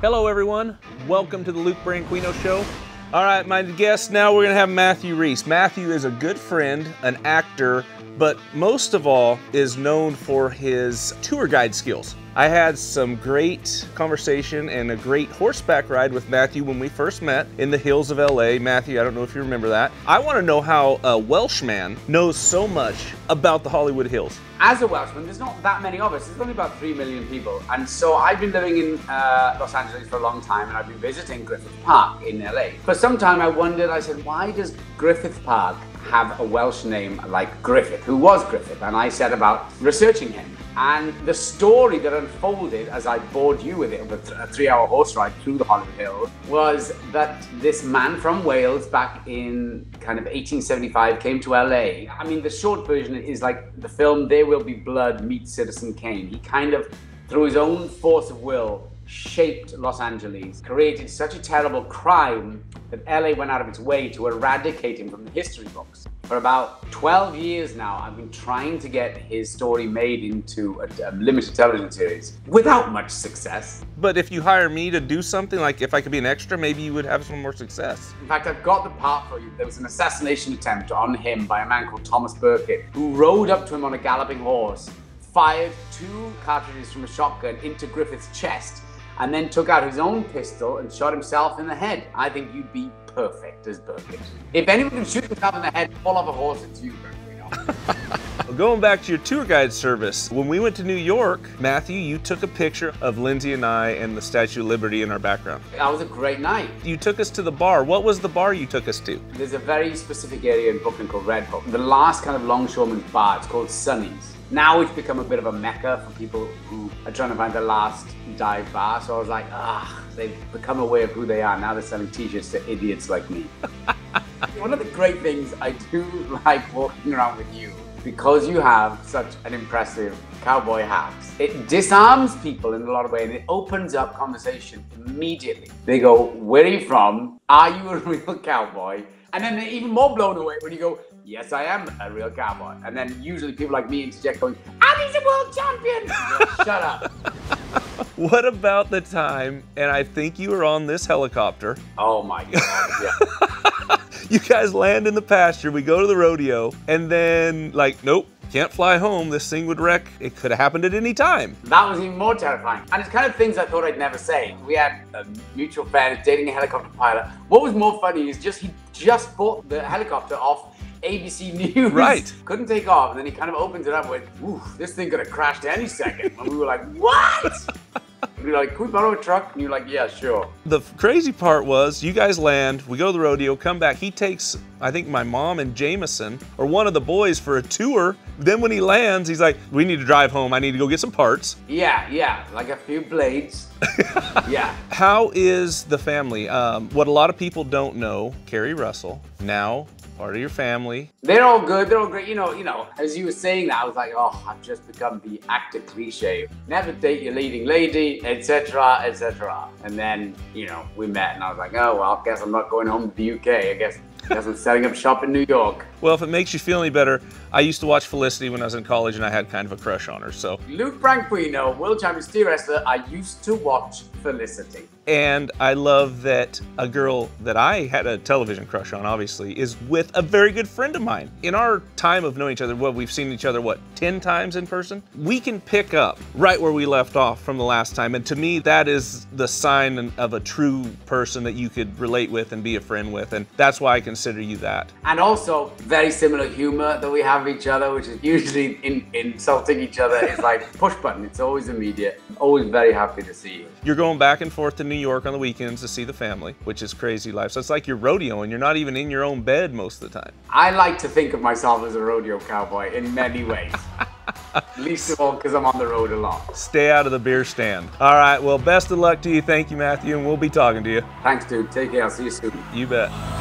Hello, everyone. Welcome to the Luke Branquinho Show. All right, my guest now we're going to have Matthew Rhys. Matthew is a good friend, an actor, but most of all is known for his tour guide skills. I had some great conversation and a great horseback ride with Matthew when we first met in the hills of LA. Matthew, I don't know if you remember that. I want to know how a Welshman knows so much about the Hollywood Hills. As a Welshman, there's not that many of us. There's only about 3 million people. And so I've been living in uh, Los Angeles for a long time and I've been visiting Griffith Park in LA. For some time I wondered, I said, why does Griffith Park have a Welsh name like Griffith? Who was Griffith? And I set about researching him. And the story that unfolded as I bored you with it over a three hour horse ride through the Hollywood Hills was that this man from Wales back in kind of 1875 came to LA. I mean, the short version is like the film There Will Be Blood meets Citizen Kane. He kind of, through his own force of will, shaped Los Angeles, created such a terrible crime that LA went out of its way to eradicate him from the history books. For about 12 years now, I've been trying to get his story made into a, a, limited television series without much success. But if you hire me to do something, like if I could be an extra, maybe you would have some more success. In fact, I've got the part for you. There was an assassination attempt on him by a man called Thomas Burkitt, who rode up to him on a galloping horse, fired two cartridges from a shotgun into Griffith's chest, and then took out his own pistol and shot himself in the head. I think you'd be perfect as Burkitt. If anyone can shoot himself in the head, fall off a horse, it's you, Going back to your tour guide service, when we went to New York, Matthew, you took a picture of Lindsay and I and the Statue of Liberty in our background. That was a great night. You took us to the bar. What was the bar you took us to? There's a very specific area in Brooklyn called Red Hook. The last kind of longshoreman's bar, it's called Sunny's. Now it's become a bit of a mecca for people who are trying to find the last dive bar. So I was like, ah, they've become aware of who they are. Now they're selling t-shirts to idiots like me. One of the great things I do like walking around with you, because you have such an impressive cowboy hat, it disarms people in a lot of ways and it opens up conversation immediately. They go, where are you from? Are you a real cowboy? And then they're even more blown away when you go, yes, I am a real cowboy. And then usually people like me interject going, and he's a world champion. Shut up. What about the time, and I think you were on this helicopter. Oh my God, yeah. you guys land in the pasture, we go to the rodeo, and then, like, nope, can't fly home, this thing would wreck. It could have happened at any time. That was even more terrifying. And it's kind of things I thought I'd never say. We had a mutual friend dating a helicopter pilot. What was more funny is just he just bought the helicopter off ABC News. Right. Couldn't take off. And then he kind of opens it up and went, ooh, this thing could have crashed any second. And we were like, what? Are like, can we borrow a truck? And you're like, yeah, sure. The crazy part was you guys land, we go to the rodeo, come back. He takes, I think, my mom and Jameson or one of the boys for a tour. Then when he lands, he's like, we need to drive home. I need to go get some parts. Yeah, yeah, like a few blades. yeah. How is the family? Um, what a lot of people don't know, Keri Russell, now part of your family. They're all good. They're all great. You know, you know, as you were saying that, I was like, oh, I've just become the actor cliche. Never date your leading lady, etc., etc. And then, you know, we met and I was like, oh, well, I guess I'm not going home to the UK. I guess Guess I'm setting up shop in New York. Well, if it makes you feel any better, I used to watch Felicity when I was in college and I had kind of a crush on her, so. Luke Branquinho, world champion steer wrestler, I used to watch Felicity. And I love that a girl that I had a television crush on, obviously, is with a very good friend of mine. In our time of knowing each other, what we've seen each other, what, 10 times in person? We can pick up right where we left off from the last time. And to me, that is the sign of a true person that you could relate with and be a friend with. And that's why I consider you that. And also, very similar humor that we have each other, which is usually in, insulting each other. It's like push button, it's always immediate. Always very happy to see you. You're going back and forth to New York on the weekends to see the family, which is crazy life. So it's like you're rodeoing. You're not even in your own bed most of the time. I like to think of myself as a rodeo cowboy in many ways. Least of all because I'm on the road a lot. Stay out of the beer stand. All right, well, best of luck to you. Thank you, Matthew, and we'll be talking to you. Thanks, dude. Take care. I'll see you soon. You bet.